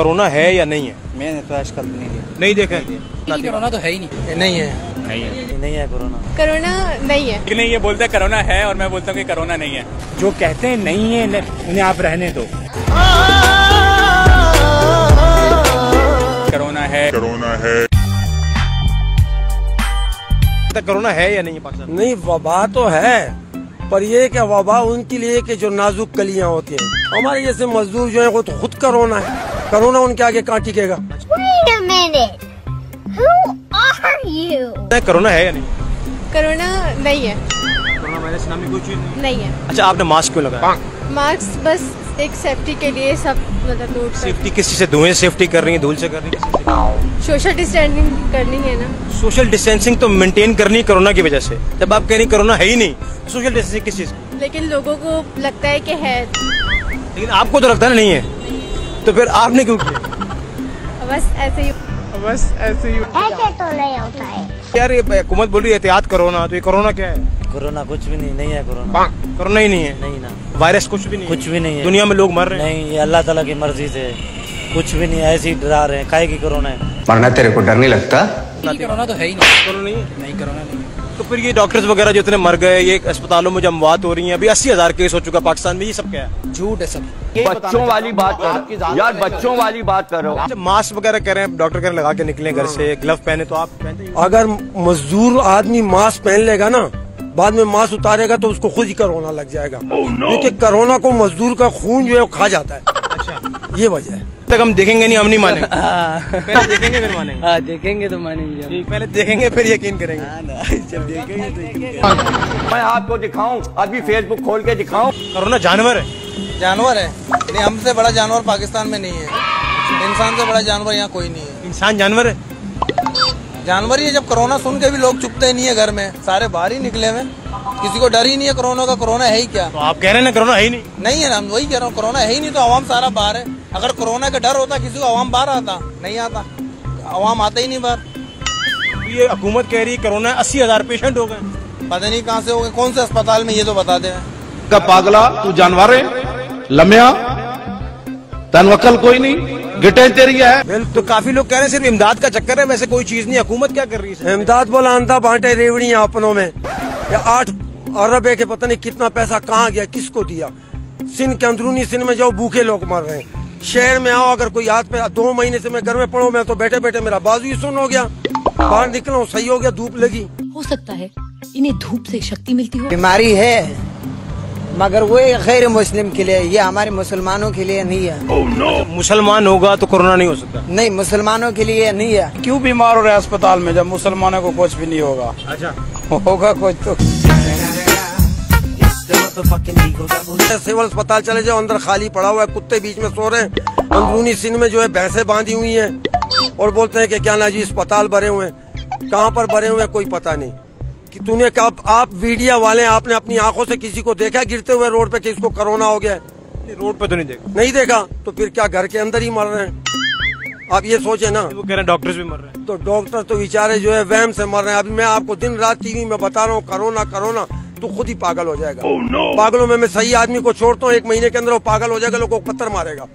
Corona है या नहीं है? मैंने तो आजकल नहीं लिया नहीं देखा कोरोना तो है ही नहीं। नहीं है। नहीं है। नहीं है कोरोना। कोरोना नहीं है। कि नहीं ये बोलते हैं कोरोना है और मैं बोलता हूँ कि कोरोना नहीं है। जो कहते हैं नहीं है उन्हें आप रहने दो। कोरोना है। कोरोना तो कोरोना है या नहीं पाकिस्तान? नहीं वबा तो है पर ये क्या वबा उनके लिए कि जो नाजुक कलियाँ होती हैं। हमारे जैसे मजदूर जो है वो तो खुद करोना है। करोना उनके आगे कहाँ टिकेगा Wait a minute. Who are you? नहीं, कोरोना है या नहीं? कोरोना नहीं है। कोरोना वायरस नाम की कोई चीज़ नहीं नहीं है। अच्छा आपने मास्क क्यों लगाया? मास्क बस एक सेफ्टी के लिए सब मतलब कर सेफ्टी किस से? धुएँ सेफ्टी कर रही है धूल से कर रही है? सोशल डिस्टेंसिंग करनी है ना। सोशल डिस्टेंसिंग तो मेंटेन करनी है कोरोना की वजह से। जब आप कह रही कोरोना है ही नहीं सोशल डिस्टेंसिंग किस चीज़ लेकिन लोगों को लगता है कि है। लेकिन आपको तो लगता है ना नहीं है। तो फिर आपने क्यों किया? बस ऐसे ही बस ऐसे ही तो नहीं होता है। यार ये हुकूमत बोल रही है एहतियात करो ना तो ये कोरोना क्या है? कोरोना कुछ भी नहीं नहीं है कोरोना। कोरोना ही नहीं है। नहीं ना। वायरस कुछ भी नहीं कुछ भी नहीं है। दुनिया में लोग मर रहे हैं। नहीं ये अल्लाह ताला की मर्ज़ी से। कुछ भी नहीं ऐसे ही डरा रहे हैं। काहे की कोरोना है? मरना तेरे को डर नहीं लगता? कोरोना तो है ही नहीं। कोरोना नहीं है? नहीं कोरोना नहीं। तो फिर ये डॉक्टर्स वगैरह जो इतने मर गए ये अस्पतालों में जो अमवात हो रही है अभी अस्सी हज़ार केस हो चुका पाकिस्तान में ये सब क्या है? झूठ है सब। बच्चों वाली बात कर। यार बच्चों वाली बात करो अच्छा, मास्क वगैरह कह रहे हैं डॉक्टर कह रहे हैं लगा के निकले घर से ग्लव पहने तो आप ही हो। अगर मजदूर आदमी मास्क पहन लेगा ना बाद में मास्क उतारेगा तो उसको खुद ही कोरोना लग जाएगा। क्योंकि कोरोना को मजदूर का खून जो है वो खा जाता है। ये वजह है। तक हम देखेंगे नहीं हम नहीं मानेंगे। पहले देखेंगे फिर मानेंगे। हाँ देखेंगे तो मानेंगे ठीक, पहले देखेंगे फिर यकीन करेंगे। जब देखेंगे तो यकीन मैं आपको दिखाऊँ अभी फेसबुक खोल के दिखाऊँ। कोरोना जानवर है। जानवर है? नहीं हमसे बड़ा जानवर पाकिस्तान में नहीं है। इंसान से बड़ा जानवर यहाँ कोई नहीं है। इंसान जानवर है। जानवर ही है जब कोरोना सुन के भी लोग चुपते नहीं है घर में। सारे बाहर ही निकले हुए किसी को डर ही नहीं है कोरोना का कोरोना है ही क्या? तो आप कह रहे हैं ना कोरोना है ही नहीं। नहीं है ना हम वही कह रहा हूँ कोरोना है ही नहीं तो आवाम सारा बाहर है। अगर कोरोना का डर होता किसी को आवाम बाहर आता नहीं आता आवाम आता ही नहीं बाहर। ये हुकूमत कह रही है कोरोना अस्सी हज़ार पेशेंट हो गए। पता नहीं कहाँ से हो गए कौन से अस्पताल में ये तो बता दे। का पागला तू जानवर है लम्या तन वकल कोई नहीं गिटे तेरी है। तो काफ़ी लोग कह रहे हैं सिर्फ़ इमदाद का चक्कर है वैसे कोई चीज़ नहीं हुकूमत क्या कर रही है इमदाद बोला अंधा बांटे रेवड़ियाँ अपनों में। या आठ अरब है कि पता नहीं कितना पैसा कहाँ गया किसको दिया? सिंध के अंदरूनी सिंध में जाओ भूखे लोग मर रहे हैं। शहर में आओ अगर कोई हाथ पे दो महीने से मैं घर में पढ़ो मैं तो बैठे बैठे मेरा बाजू ही सुन हो गया। बाहर निकला हूँ सही हो गया धूप लगी। हो सकता है इन्हें धूप से शक्ति मिलती हो। बीमारी है मगर वो गैर मुस्लिम के लिए ये हमारे मुसलमानों के लिए नहीं है। Oh, no. मुसलमान होगा तो कोरोना नहीं हो सकता। नहीं मुसलमानों के लिए नहीं है। क्यों बीमार हो रहे हैं अस्पताल में जब मुसलमानों को कुछ भी नहीं होगा? अच्छा। होगा कुछ तो। सिविल अस्पताल चले जाओ अंदर खाली पड़ा हुआ है कुत्ते बीच में सो रहे हैं। अंदरूनी सिंध में जो है भैंसे बांधी हुई हैं और बोलते हैं कि क्या ना जी अस्पताल भरे हुए हैं। कहाँ पर भरे हुए हैं कोई पता नहीं। कि तूने कहा आप मीडिया वाले आपने अपनी आँखों से किसी को देखा गिरते हुए रोड पे किसको कोरोना हो गया रोड पे तो नहीं देखा। नहीं देखा? तो फिर क्या घर के अंदर ही मर रहे हैं? आप ये सोचे ना। वो कह रहे हैं डॉक्टर्स भी मर रहे हैं। तो डॉक्टर तो बेचारे जो है वहम से मर रहे हैं। अभी मैं आपको दिन रात टीवी में बता रहा हूँ करोना कोरोना। तो खुद ही पागल हो जाएगा oh, no. पागलों में मैं सही आदमी को छोड़ता हूँ एक महीने के अंदर वो पागल हो जाएगा लोगों को पत्थर मारेगा